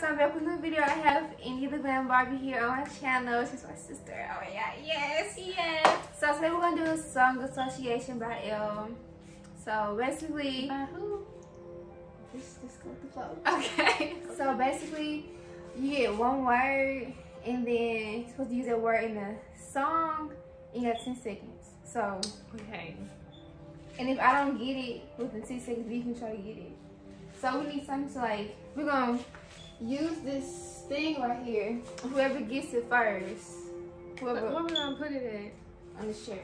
so with a new video. I have Indie the Glam Barbie here on my channel. She's my sister. Oh god, yes, yes. So today we're gonna do a song association by Elle. So basically, By who? just, just go with the flow. Okay. So basically, you get one word, and then you're supposed to use that word in the song. And you got 10 seconds. So, Okay. and if I don't get it within 10 seconds, you can try to get it. So we need something to like, we're gonna use this thing right here. Whoever gets it first, whoever what we gonna put it on the chair,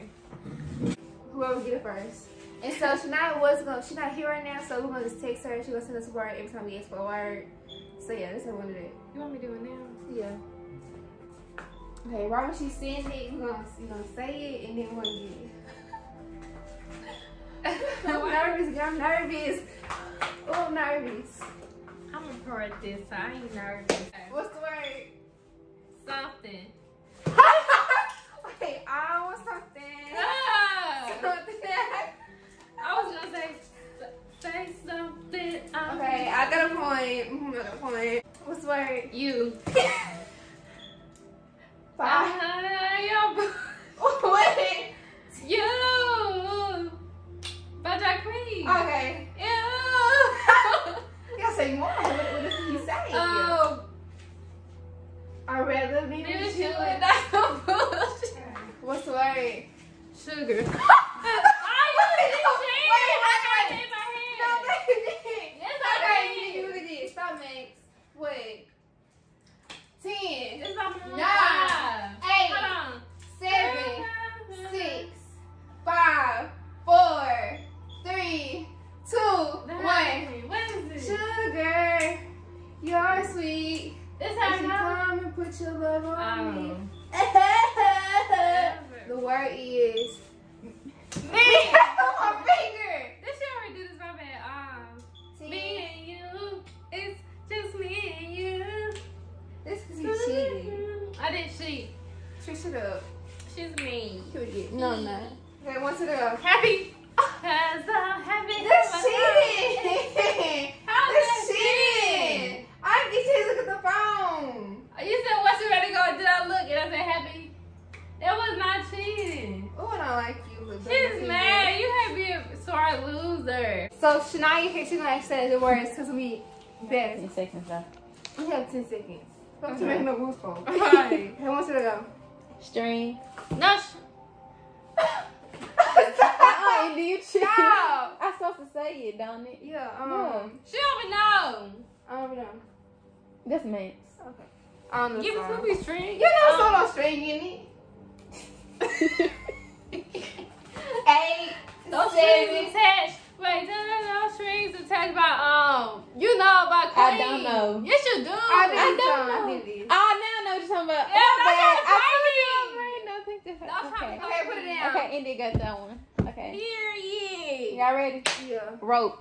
whoever get it first. And so Shania was gonna, she's not here right now, so we're gonna just text her. She gonna send us a word every time we ask for a word. So yeah, that's what we're gonna do. at? You want me to do it now? Yeah. Okay, right when she sends it, we're gonna you know say it and then we're gonna get it. I'm nervous. I'm nervous. Oh, I'm nervous. I'm gonna pour it this. I ain't nervous. What's the word? Something. Sugar, you're sweet. This how you come and put your love on me. It up. She's me. No, I'm not. Okay, one to go. Happy. Cause I'm happy. This cheating. How's This that cheating. I get you look at the phone. You said, what's you ready to go? Did I look? Oh, and I said, happy. That was not cheating. Oh, I don't like you. Look, She's mad. You have been a sore loser. So Shania here, she's gonna actually say the words because we best. 10 seconds though. We have 10 seconds. Stop Okay. to make no rules for. Right. Okay, one to go. String. No, sh- Uh-uh, do you cheat? Stop. I'm supposed to say it, don't it? Yeah, um, Yeah. she don't even know. I don't know. That's Max. Okay. I don't know. Give the it song. to me, string. You know, so Um, no string in it. Eight, No seven. strings attached. Wait, no, no, no strings attached by um. You know about Queen. I don't know. Yes, you do. I I don't song. know. I did. Oh, now I know what you're talking about. Yeah, My that's bad. what I I'm told you saying. already. No, think this. Don't try Okay. to Okay, put. Okay, Indy got that one. Okay. Period. Y'all ready? Yeah. Rope.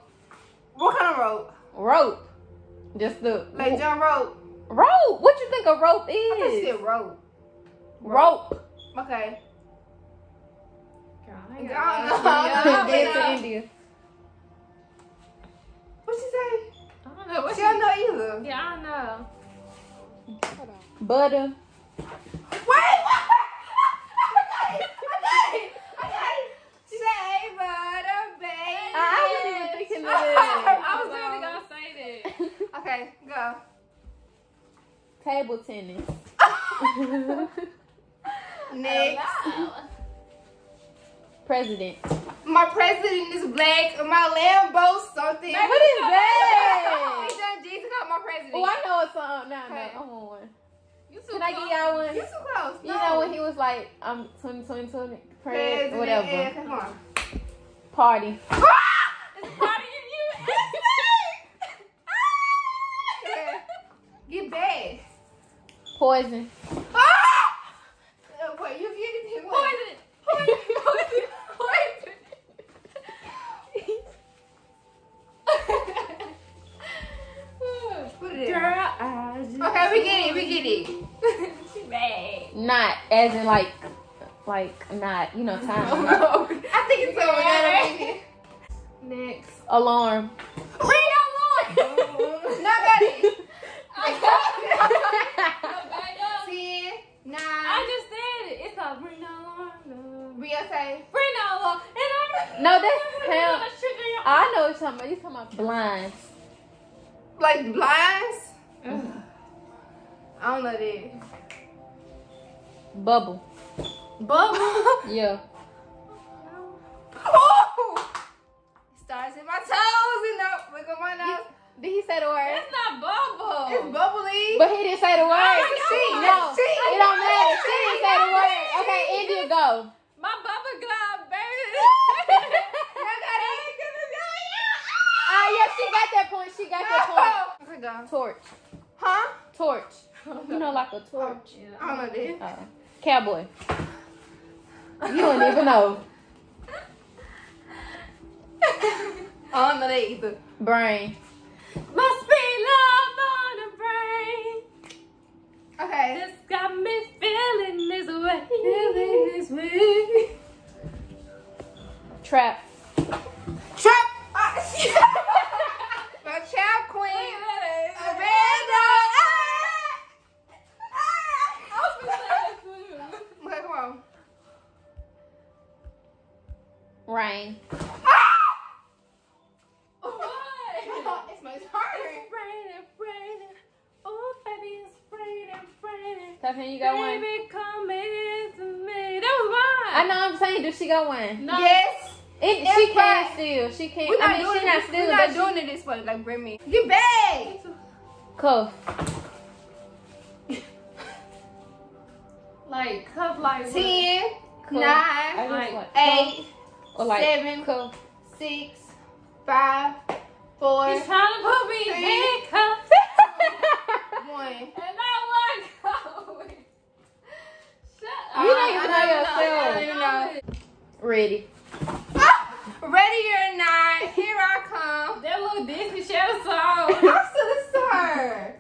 What kind of rope? Rope. Just the Like jump rope. rope. What you think a rope is? I thought you is? said rope. Rope. Okay. Girl, I I don't got know. no- I Dance don't to. Indya. What she say? I don't know what She she. don't know either. Yeah, I don't know. Butter. Wait, what? I got it. I got it. I got it. She said, hey, butter, baby. I, I wasn't even thinking of I was really gonna say that. that. Okay, go. Table tennis. Next. President. My president is black. My Lambo something. What is that? He done Jesus called my president. Oh, I know a song. No, Okay. no, I want one. You too Can I get y'all one? You too close. You know when he was like, I'm 20, 20, 20, President, pray, yeah, whatever. come on. Party. It's party in you. Poison. Ah! Wait, you get it. What? Poison. Poison. Poison. Poison. Put it in. Girl, Okay, we get it. We get it. she bad. Not, as in like, like, not, you know, time. I think it's over. Next. Alarm. Ring alarm. Not got it. I got No, that's hell. I know what you're talking about. You talking about blinds. Like blinds? I don't know that. Bubble. Bubble. Yeah. oh! Stars in my toes and up. Look at my nose. Did he say the word? It's not bubble. It's bubbly. But he didn't say the word. Oh she, no, she. Oh it don't matter. She didn't say the word. Okay, Indya, go. My bubble glove, baby. Ah, yeah, she got that point. She got that Okay, go. point. Torch. Huh? Torch. You know, like a torch. I don't know that. Uh, cowboy. You don't even know. I don't know that either. Brain. Must be love on the brain. Okay. This got me feeling this way. Feeling this way. Trap. Trap. My child queen. Amanda. Okay, come on. Rain. It's my turn. Raining, raining. Oh, baby, it's raining, raining. Stephanie, you got one. Baby, come into me. That was mine. I know I'm saying, does she got one? No. Yes. It, she can fine. steal. She can't. We're not I mean, doing she not it. stealing, We're but not she doing it this way. Like, bring me. Get back. cuff. Like, cup like? Ten, Cuff. nine, like, eight, cuff or like seven. cuff. six, five, four, He's trying to put me in Three. handcuffs. one. And I want. Shut up. You don't even know yourself. Know. Ready. Ah, Ready or not, here I come. That little Disney Channel song. I'm still a star.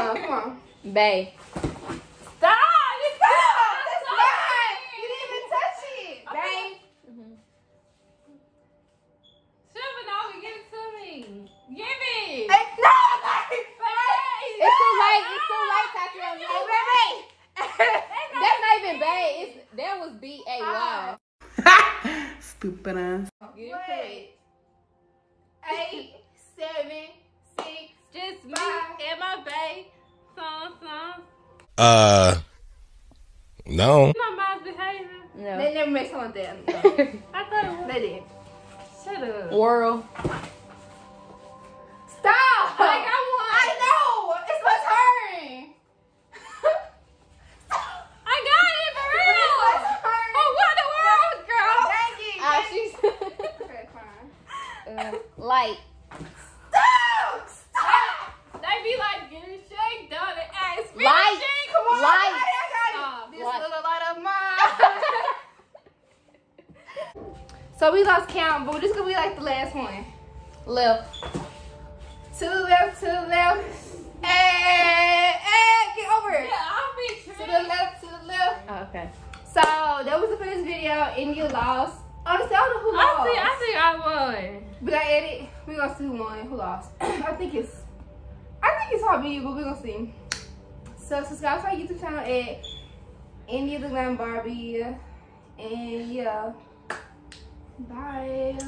Go, come on. Bay. Stop! You Stop! That's mine. You didn't even touch it. Bang. Shove it off give it to me. Give me. Hey, no, It's too late. It's too late, Tatyana. Hey, baby. That's not even Bay. It's that was B A Y. Ah. Stupid ass. Get it correct. Wait. Eight, seven, six. Just me Bye. And my bae. Song, song. Uh, no. My mom's behaving. No. They never make something like that. I thought it was. They did. Shut up. World. Stop! Like, I won. I know! It's my turn! I got it for real. It's my turn! Oh, what the world, girl? Dang it! Ah, she's Okay, fine. uh, light. Stop! Stop! They be like, get it shake, done it, ass. Light. Come on, Light. I got Stop. it. This Light. little light of mine. So we lost count, but this gonna be like the last one. Left. To the left, to the left. Hey, hey, get over it. Yeah, I'll be true. To the left, to the left. Oh, okay. So that was the first video, and you lost. Honestly, I don't know who I lost. think, I think I won. We got edit. We gonna see who won, who lost. I think it's, I think it's probably you, but we gonna see. So subscribe to our YouTube channel at India the Glam Barbie, and yeah, Bye.